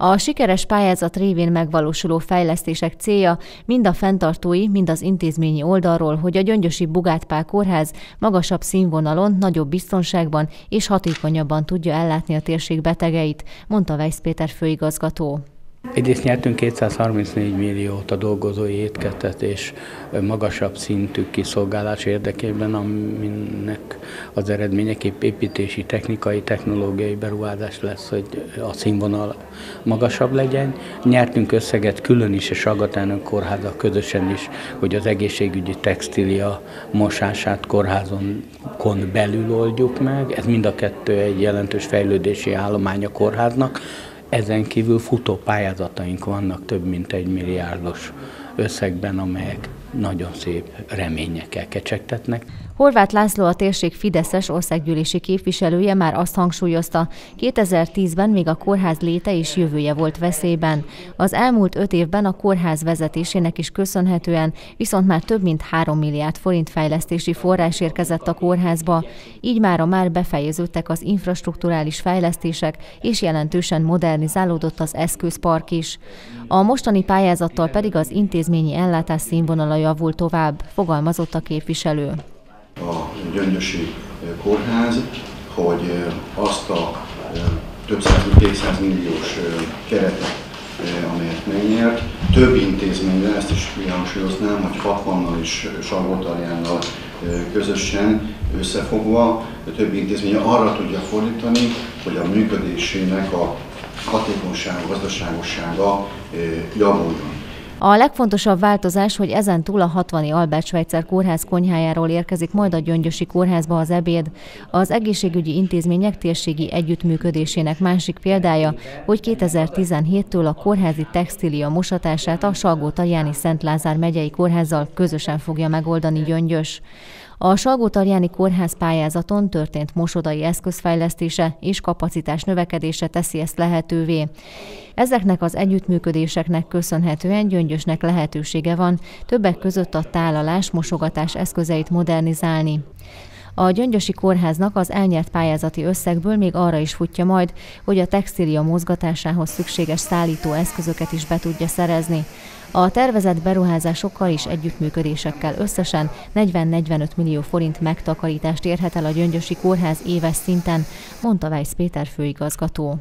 A sikeres pályázat révén megvalósuló fejlesztések célja mind a fenntartói, mind az intézményi oldalról, hogy a Gyöngyösi Bugátpál kórház magasabb színvonalon, nagyobb biztonságban és hatékonyabban tudja ellátni a térség betegeit, mondta Weiss Péter főigazgató. Egyrészt nyertünk 234 milliót a dolgozói étkeztetés magasabb szintű kiszolgálás érdekében, aminek az eredményeképp építési, technikai, technológiai beruházás lesz, hogy a színvonal magasabb legyen. Nyertünk összeget külön is, és Agatának kórháza közösen is, hogy az egészségügyi textília mosását kórházon belül oldjuk meg. Ez mind a kettő egy jelentős fejlődési állomány a kórháznak. Ezen kívül futó pályázataink vannak több mint egy milliárdos összegben, amelyek nagyon szép reményekkel kecsegtetnek. Horváth László a térség Fideszes országgyűlési képviselője már azt hangsúlyozta, 2010-ben még a kórház léte és jövője volt veszélyben. Az elmúlt öt évben a kórház vezetésének is köszönhetően viszont már több mint 3 milliárd forint fejlesztési forrás érkezett a kórházba, így már a már befejeződtek az infrastruktúrális fejlesztések, és jelentősen modernizálódott az eszközpark is. A mostani pályázattal pedig az intézményi ellátás színvonala javul tovább, fogalmazott a képviselő. A Gyöngyösi Kórház, hogy azt a több száz, 200 milliós keretet, amelyet megnyert, több intézményre, ezt is hangsúlyoznám, hogy 60-nal és Salgótarjánnal közösen összefogva több intézmény arra tudja fordítani, hogy a működésének a hatékonysága, gazdaságossága javuljon. A legfontosabb változás, hogy ezen túl a 60 Albert Schweitzer kórház konyhájáról érkezik majd a Gyöngyösi kórházba az ebéd. Az egészségügyi intézmények térségi együttműködésének másik példája, hogy 2017-től a kórházi textília mosatását a salgó Szent Lázár megyei kórházzal közösen fogja megoldani Gyöngyös. A Salgó-Tarjáni Kórház pályázaton történt mosodai eszközfejlesztése és kapacitás növekedése teszi ezt lehetővé. Ezeknek az együttműködéseknek köszönhetően gyöngyösnek lehetősége van többek között a tálalás, mosogatás eszközeit modernizálni. A Gyöngyösi Kórháznak az elnyert pályázati összegből még arra is futja majd, hogy a textília mozgatásához szükséges szállító eszközöket is be tudja szerezni. A tervezett beruházásokkal és együttműködésekkel összesen 40-45 millió forint megtakarítást érhet el a Gyöngyösi Kórház éves szinten, mondta Weiss Péter főigazgató.